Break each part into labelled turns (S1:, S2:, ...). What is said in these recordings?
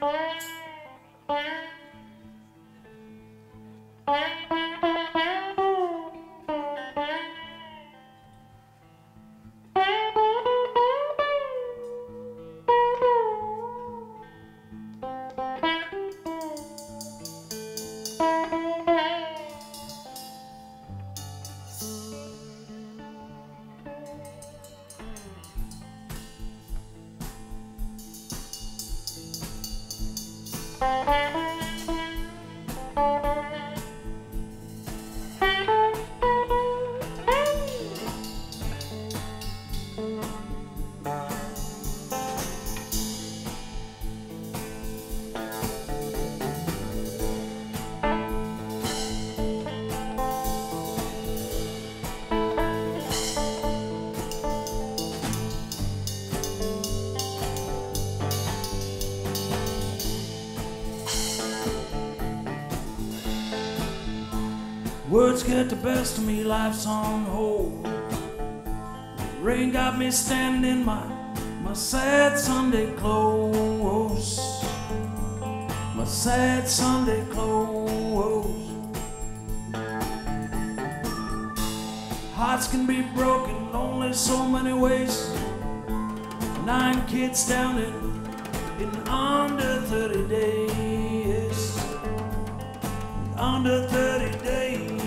S1: Bye. Bye. Words get the best of me, life's on hold. Rain got me standing in my, my sad Sunday clothes. My sad Sunday clothes. Hearts can be broken only so many ways. Nine kids down in, in under 30 days. Under 30 days.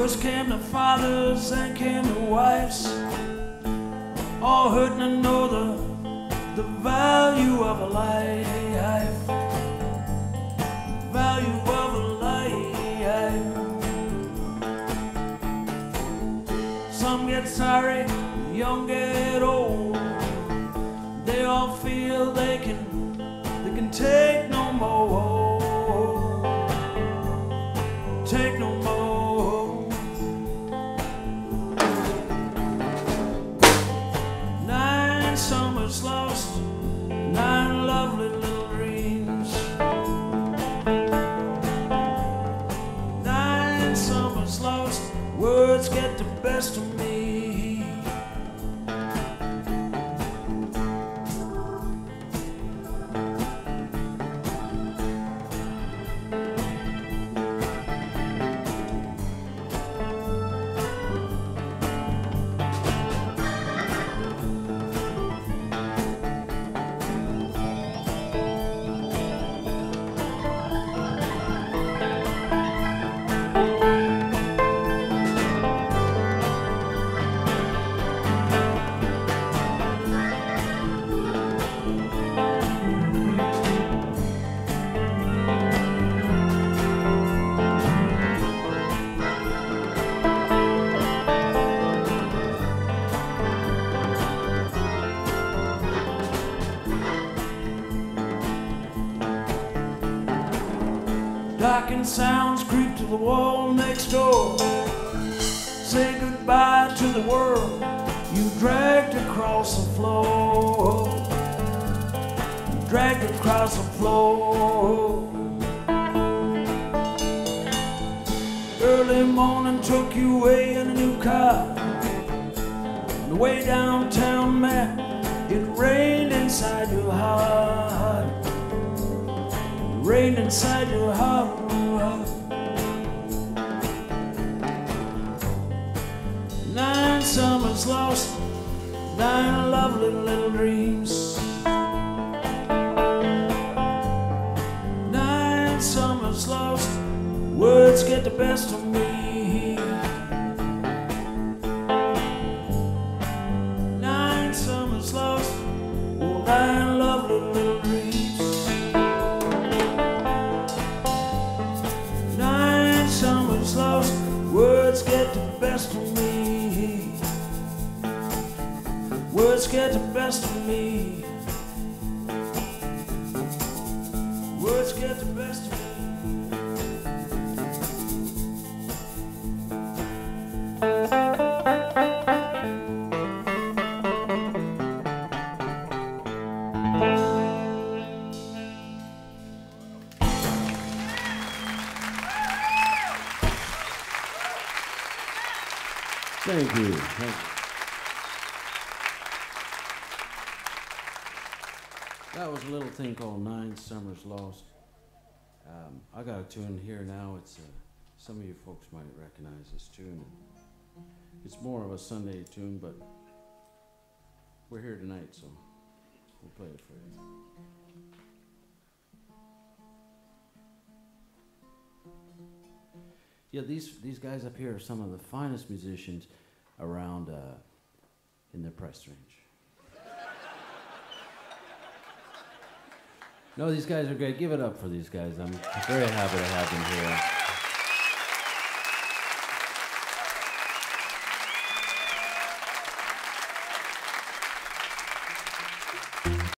S1: First came the fathers, then came the wives, all hurting to know the, the value of a life. Value of a life. Some get sorry, young get old. They all feel they can, Nine summers lost, nine lovely little dreams. Nine summers lost, words get the best of me. Darkened sounds creep to the wall next door. Say goodbye to the world you dragged across the floor. Dragged across the floor. Early morning took you away in a new car. On the way downtown, man, it rained inside your heart rain inside your heart. Nine summers lost, nine lovely little dreams. Nine summers lost, words get the best of me. Words get the best of me.
S2: Thank you. Thank you.
S1: That was a little thing called Nine Summers Lost. Um, I got a tune here now. It's uh, some of you folks might recognize this tune. It's more of a Sunday tune, but we're here tonight, so we'll play it for you. Yeah, these these guys up here are some of the finest musicians around uh, in their price range. No, these guys are great. Give it up for these guys. I'm very happy to have them here.